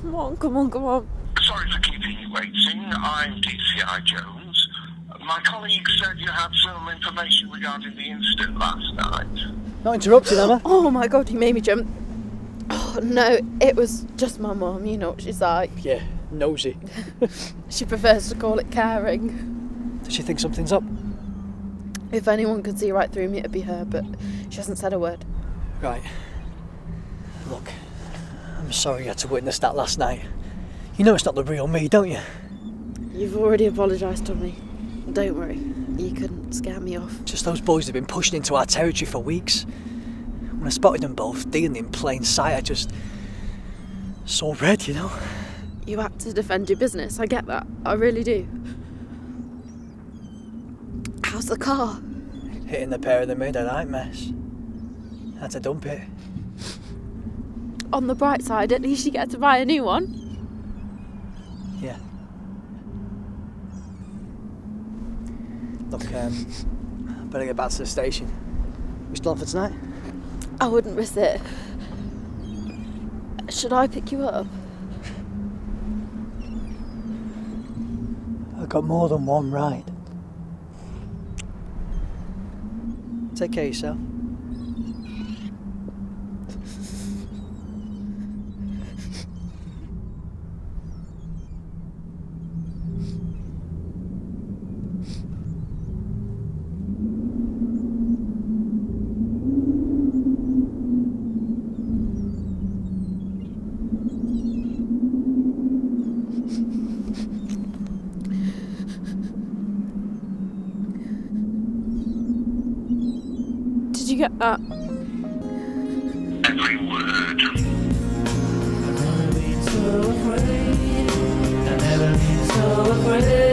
Come on, come on, come on. Sorry for keeping you waiting. I'm DCI Jones. My colleague said you had some information regarding the incident last night. Not interrupting, Emma. Oh my god, you made me jump. Oh no, it was just my mum. You know what she's like. Yeah, nosy. She prefers to call it caring. Does she think something's up? If anyone could see right through me, it'd be her, but she hasn't said a word. Right. Look, I'm sorry you had to witness that last night. You know it's not the real me, don't you? You've already apologised to me. Don't worry, you couldn't scare me off. Just those boys have been pushing into our territory for weeks. When I spotted them both dealing in plain sight, I just saw red, you know. You had to defend your business, I get that. I really do. How's the car? Hitting the pair of them made a right mess. Had to dump it. On the bright side, at least you get to buy a new one. Yeah. Look, um, better get back to the station. We still on for tonight? I wouldn't risk it. Should I pick you up? I've got more than one ride. Take care of yourself. Did you get that? Every word. so afraid. I never been so afraid.